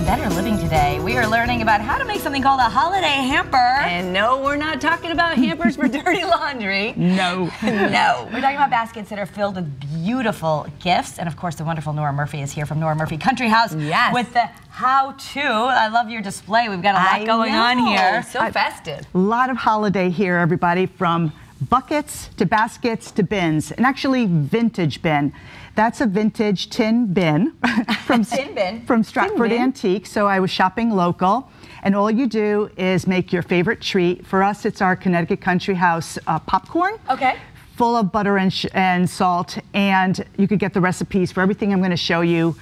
Getting Better Living today. We are learning about how to make something called a holiday hamper. And no, we're not talking about hampers for dirty laundry. No. no. We're talking about baskets that are filled with beautiful gifts. And of course, the wonderful Nora Murphy is here from Nora Murphy Country House Yes. with the how to. I love your display. We've got a lot I going on here. So festive. A lot of holiday here, everybody, from buckets to baskets to bins, and actually vintage bin. That's a vintage tin bin from Tin bin. from Stratford bin. Antique. So I was shopping local, and all you do is make your favorite treat. For us, it's our Connecticut Country House uh, popcorn. Okay. Full of butter and, sh- and salt, and you could get the recipes for everything I'm going to show you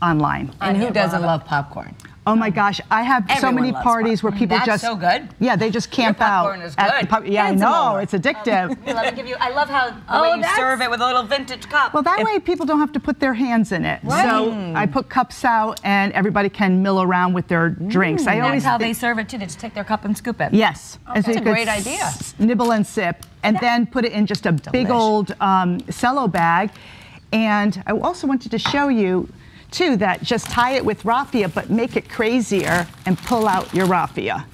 online. And who doesn't love love popcorn? Oh my gosh, I have so many parties where people That's just so good. Yeah, they just camp popcorn out. is good. yeah, I know it's addictive. Let me give you. I love how the Oh, way you serve it with a little vintage cup. well, that way people don't have to put their hands in it. So I put cups out, and everybody can mill around with their drinks. I That's always how they serve it too. They just take their cup and scoop it. Yes, so That's a great idea. Nibble and sip, and then put it in just a big old um, cello bag. And I also wanted to show you too that just tie it with raffia, but make it crazier and pull out your raffia.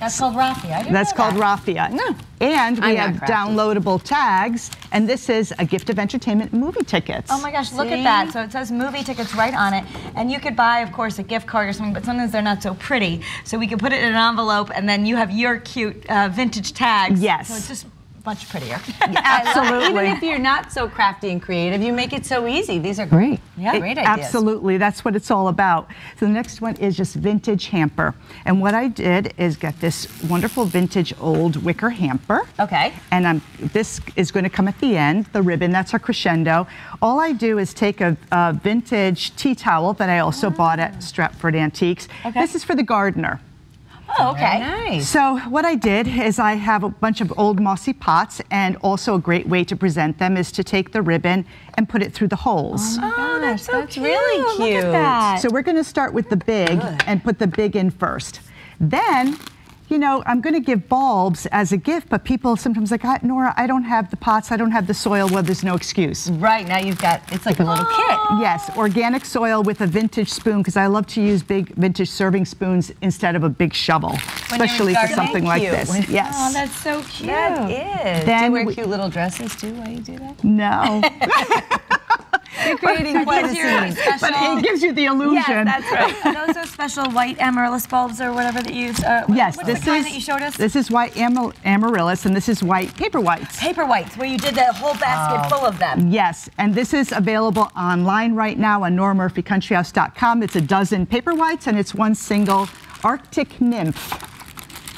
That's called raffia. That's called that. raffia. No. And we I'm have downloadable tags, and this is a gift of entertainment movie tickets. Oh my gosh, look See? at that. So it says movie tickets right on it. And you could buy, of course, a gift card or something, but sometimes they're not so pretty. So we could put it in an envelope and then you have your cute uh, vintage tags. Yes. So it's just much prettier. Yeah, Absolutely. Even if you're not so crafty and creative, you make it so easy. These are great. Yeah. Great ideas. Absolutely, that's what it's all about. So the next one is just vintage hamper. And what I did is get this wonderful vintage old wicker hamper. Okay. And I'm, this is going to come at the end, the ribbon, that's our crescendo. All I do is take a, a vintage tea towel that I also ah. bought at Stratford Antiques. Okay. This is for the gardener. Oh, okay. Very nice. So what I did is I have a bunch of old mossy pots and also a great way to present them is to take the ribbon and put it through the holes. Oh, oh that's so that's cute. really Look cute. at that. So we're going to start with the big and put the big in first. Then, you know, I'm going to give bulbs as a gift, but people sometimes like, "Ah, Nora, I don't have the pots, I don't have the soil. Well, there's no excuse. Right, now you've got, it's like a little kit. Yes, organic soil with a vintage spoon because I love to use big vintage serving spoons instead of a big shovel, When especially for something like this. Yes. Oh, that's so cute. That is. Do you wear we- cute little dresses too while you do that? no, You're creating quite a scene. special- but it gives you the illusion. that's right. Are those those special white amaryllis bulbs or whatever that you use? Uh, Yes, what's this the kind is that you showed us? this is white amar- amaryllis and this is white paper whites. Paper whites, where you did the whole basket Oh. full of them. Yes, and this is available online right now on NoraMurphyCountryHouse.com. It's a dozen paper whites and it's one single Arctic nymph.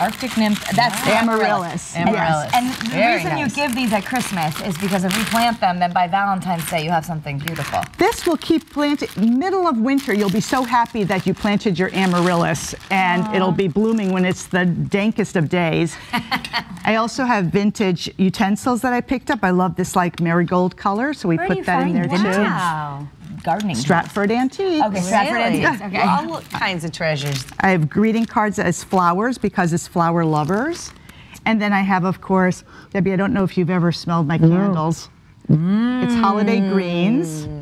Arctic nymph. That's Amaryllis. Amaryllis. And the Very reason nice. you give these at Christmas is because if you plant them, then by Valentine's Day you have something beautiful. This will keep planted. Middle of winter, you'll be so happy that you planted your amaryllis, and it'll be blooming when it's the dankest of days. I also have vintage utensils that I picked up. I love this like marigold color, so we Where put that in there too. vintage? Wow. Gardening. Stratford Antiques. Okay, Stratford Really? Antiques. Okay. All kinds of treasures. I have greeting cards as flowers because it's flower lovers. And then I have, of course, Debbie, I don't know if you've ever smelled my candles. It's holiday greens. Mm.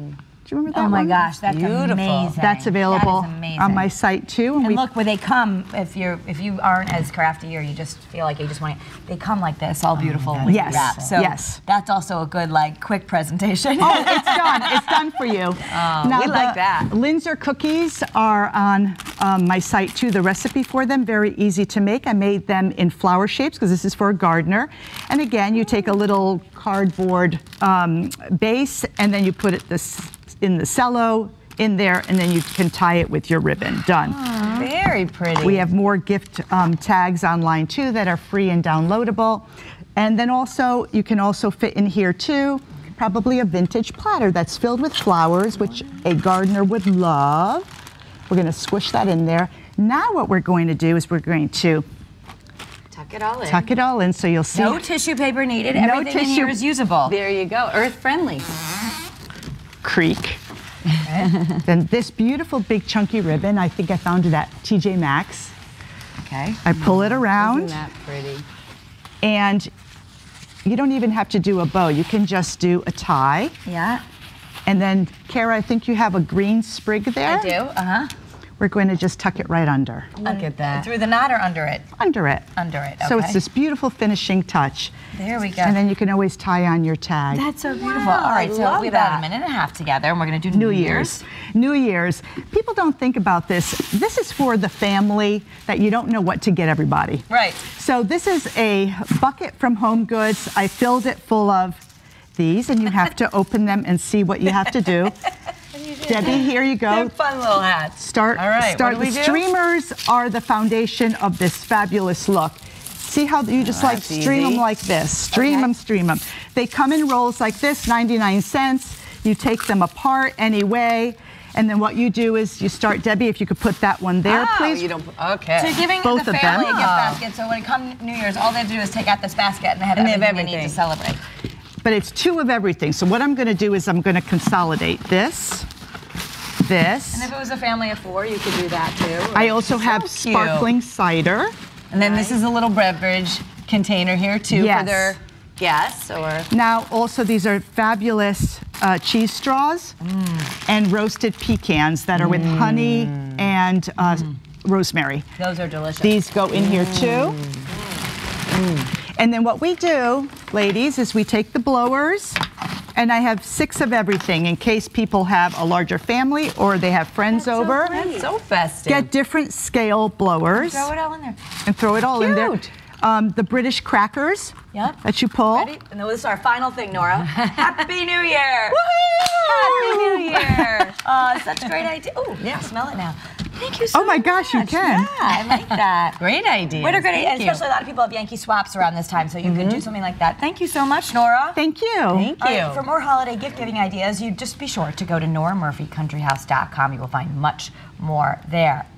Do you remember oh that Oh my one? gosh, that's Beautiful. amazing. That's available That is amazing. on my site too. And we- look, where they come, if you're if you aren't as crafty or you just feel like you just want it, they come like this, all oh, beautiful with Yes, wrap. So yes. that's also a good like quick presentation. Oh, it's done. It's done for you. Oh, now, we like that. Linzer cookies are on um, my site too. The recipe for them very easy to make. I made them in flower shapes because this is for a gardener. And again, you take a little cardboard um, base and then you put it this in the cello in there, and then you can tie it with your ribbon. Done. Very pretty. We have more gift um, tags online too that are free and downloadable. And then also, you can also fit in here too, probably a vintage platter that's filled with flowers, which a gardener would love. We're gonna squish that in there. Now what we're going to do is we're going to tuck it all in. tuck it all in so you'll see. no tissue paper needed. No Everything in here tissue. is usable. There you go. Earth friendly. creek. then this beautiful big chunky ribbon, I think I found it at TJ Maxx. Okay. I pull it around. Isn't that pretty? And you don't even have to do a bow. You can just do a tie. Yeah. And then, Kara, I think you have a green sprig there. I do. Uh huh. we're going to just tuck it right under. Look at that. Through the knot or under it? Under it. Under it, So it's this beautiful finishing touch. There we go. And then you can always tie on your tag. That's so beautiful. Wow, All right, I so we've got a minute and a half together, and we're going to do New Year's. New Year's. People don't think about this. This is for the family that you don't know what to get everybody. Right. So this is a bucket from Home Goods. I filled it full of these, and you have to open them and see what you have to do. Debbie, here you go. They're fun little hats. Start. All right, Start. what do we the do? streamers are the foundation of this fabulous look. See how you just like That's stream them like this. Stream Okay. them, stream them. They come in rolls like this, 99 cents. You take them apart anyway. And then what you do is you start, Debbie, if you could put that one there, Oh, please. You don't. Okay. So you're giving Both the of family them? a gift Oh. basket. So when it comes New Year's, all they have to do is take out this basket, and they have And they have everything they need to celebrate. But it's two of everything. So what I'm going to do is I'm going to consolidate this, this. And if it was a family of four, you could do that too. I also have sparkling cider. And then this is a little beverage container here too Yes. for their guests or. Now, also, these are fabulous uh, cheese straws mm. and roasted pecans that are with honey mm. and uh, mm. rosemary. Those are delicious. These go in here too. And then what we do, ladies, is we take the blowers, and I have six of everything in case people have a larger family or they have friends over. That's so festive. Get different scale blowers Throw it all in there. and throw it all in there. Um, the British crackers Yep. that you pull. Ready? And this is our final thing, Nora. Happy New Year! Woohoo! Happy New Year! Uh, such a great idea. Oh, yeah. Smell it now. Thank you oh so Oh my much. gosh, you can. Yeah, I like that. Great idea. What a great idea. Thank you. especially a lot of people have Yankee swaps around this time, so you could do mm-hmm. something like that. Thank you so much, Nora. Thank you. Thank you. right, for more holiday gift giving ideas, you just be sure to go to noramurphycountryhouse.com. You will find much more there.